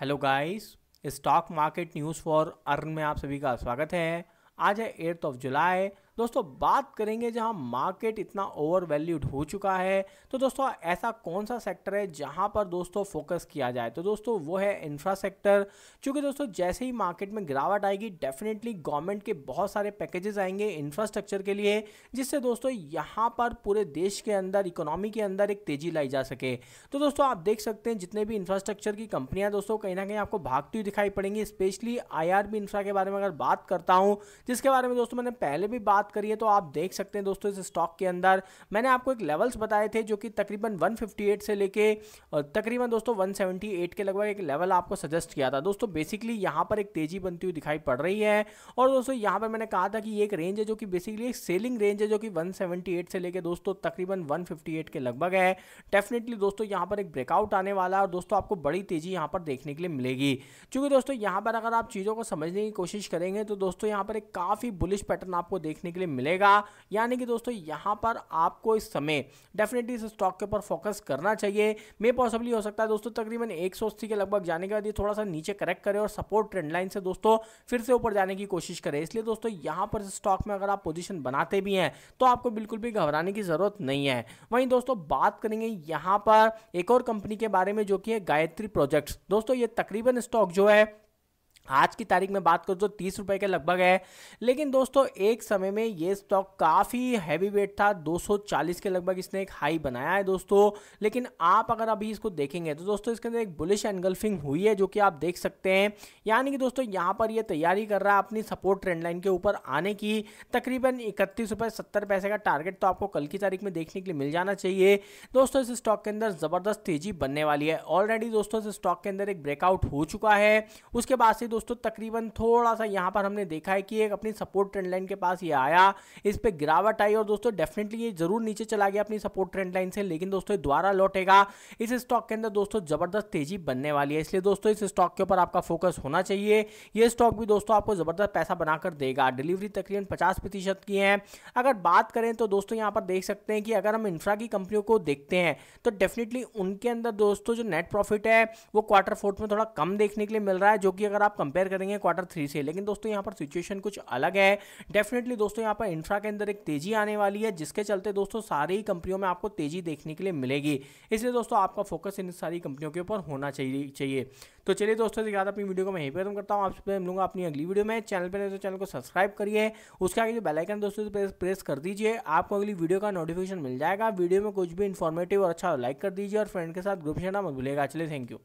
Hello guys stock market news for earn में आप सभी का स्वागत है। आज है एट्थ ऑफ़ जुलाई दोस्तों, बात करेंगे जहाँ मार्केट इतना ओवर वैल्यूड हो चुका है तो दोस्तों, ऐसा कौन सा सेक्टर है जहाँ पर दोस्तों फोकस किया जाए? तो दोस्तों, वो है इंफ्रा सेक्टर क्योंकि दोस्तों, जैसे ही मार्केट में गिरावट आएगी डेफिनेटली गवर्नमेंट के बहुत सारे पैकेजेस आएँगे इंफ्रास्ट्रक्चर के लिए, जिससे दोस्तों, यहाँ पर पूरे देश के अंदर इकोनॉमी के अंदर एक तेज़ी लाई जा सके। तो दोस्तों, आप देख सकते हैं, जितने भी इंफ्रास्ट्रक्चर की कंपनियाँ दोस्तों, कहीं ना कहीं आपको भागती हुई दिखाई पड़ेंगी स्पेशली आईआरबी इंफ्रा के बारे में अगर बात करता हूँ, जिसके बारे में दोस्तों, मैंने पहले भी बात करी है तो आप देख सकते हैं दोस्तों इस स्टॉक के अंदर। मैंने आपको एक लेवल्स बताए थे जो कि तकरीबन 158 से लेके तकरीबन दोस्तों 178 के लगभग एक लेवल आपको सजेस्ट किया था। दोस्तों बेसिकली यहाँ पर एक तेज़ी बनती हुई दिखाई पड़ रही है और दोस्तों यहाँ पर मैंने कहा था कि ये एक रेंज है जो कि बेसिकली एक सेलिंग रेंज है जो कि वन से लेकर दोस्तों तकरीबन वन के लगभग है। डेफिनेटली दोस्तों यहाँ पर एक ब्रेकआउट आने वाला है और दोस्तों आपको बड़ी तेज़ी यहाँ पर देखने के लिए मिलेगी। क्योंकि दोस्तों यहाँ पर अगर आप चीज़ों को समझने की कोशिश करेंगे तो दोस्तों यहाँ पर एक काफ़ी बुलिश पैटर्न आपको देखने लिए मिलेगा। यानी कि दोस्तों, यहाँ पर आपको इस समय डेफिनेटली इस स्टॉक के ऊपर फोकस करना चाहिए। मे पॉसिबली हो सकता है दोस्तों, तकरीबन एक के लगभग जाने के बाद ये थोड़ा सा नीचे करेक्ट करे और सपोर्ट ट्रेंड लाइन से दोस्तों फिर से ऊपर जाने की कोशिश करें। इसलिए दोस्तों, यहाँ पर स्टॉक में अगर आप पोजिशन बनाते भी हैं तो आपको बिल्कुल भी घबराने की ज़रूरत नहीं है। वहीं दोस्तों, बात करेंगे यहाँ पर एक और कंपनी के बारे में जो कि है गायत्री प्रोजेक्ट्स दोस्तों, ये तकरीबन स्टॉक जो है आज की तारीख में बात करूँ तो तीस रुपये के लगभग है। लेकिन दोस्तों, एक समय में ये स्टॉक काफ़ी हैवी वेट था। 240 के लगभग इसने एक हाई बनाया है दोस्तों। लेकिन आप अगर अभी इसको देखेंगे तो दोस्तों, इसके अंदर एक बुलिश एनगल्फिंग हुई है, जो कि आप देख सकते हैं। यानी कि दोस्तों, यहाँ पर ये तैयारी कर रहा है अपनी सपोर्ट ट्रेंड लाइन के ऊपर आने की। तकरीबन इकतीस रुपये सत्तर पैसे का टारगेट तो आपको कल की तारीख में देखने के लिए मिल जाना चाहिए। दोस्तों, इस स्टॉक के अंदर ज़बरदस्त तेज़ी बनने वाली है। ऑलरेडी दोस्तों, इस स्टॉक के अंदर एक ब्रेकआउट हो चुका है। उसके बाद से दोस्तों, तकरीबन थोड़ा सा यहाँ पर हमने देखा है कि एक अपनी सपोर्ट ट्रेंड लाइन के पास ये आया। इस पर गिरावट आई और दोस्तों डेफिनेटली ये ज़रूर नीचे चला गया अपनी सपोर्ट ट्रेंड लाइन से, लेकिन दोस्तों द्वारा लौटेगा। इस स्टॉक के अंदर दोस्तों, ज़बरदस्त तेज़ी बनने वाली है, इसलिए दोस्तों, इस स्टॉक के ऊपर आपका फोकस होना चाहिए। ये स्टॉक भी दोस्तों, आपको ज़बरदस्त पैसा बनाकर देगा। डिलीवरी तकरीबन पचास प्रतिशत की है। अगर बात करें तो दोस्तों, यहाँ पर देख सकते हैं कि अगर हम इंफ्रा की कंपनियों को देखते हैं तो डेफिनेटली उनके अंदर दोस्तों, जो नेट प्रॉफिट है, वो क्वार्टर फोर्थ में थोड़ा कम देखने के लिए मिल रहा है, जो कि अगर आप कंपेयर करेंगे क्वार्टर थ्री से। लेकिन दोस्तों यहाँ पर सिचुएशन कुछ अलग है। डेफिनेटली दोस्तों यहाँ पर इंफ्रा के अंदर एक तेज़ी आने वाली है जिसके चलते दोस्तों सारी कंपनियों में आपको तेज़ी देखने के लिए मिलेगी। इसलिए दोस्तों आपका फोकस इन सारी कंपनियों के ऊपर होना चाहिए तो चलिए दोस्तों से ज़्यादा अपनी वीडियो को मैं यहीं पर खत्म करता हूँ। आपसे मिलूँगा अपनी अगली वीडियो में चैनल पर तो चैनल को सब्सक्राइब करिए। उसके आगे जो बेलाइकन दोस्तों प्रेस, प्रेस कर दीजिए। आपको अगली वीडियो का नोटिफिकेशन मिल जाएगा। वीडियो में कुछ भी इन्फॉर्मेटिव और अच्छा लाइक कर दीजिए और फ्रेंड के साथ ग्रुप शेयर मत भूलेगा चलिए थैंक यू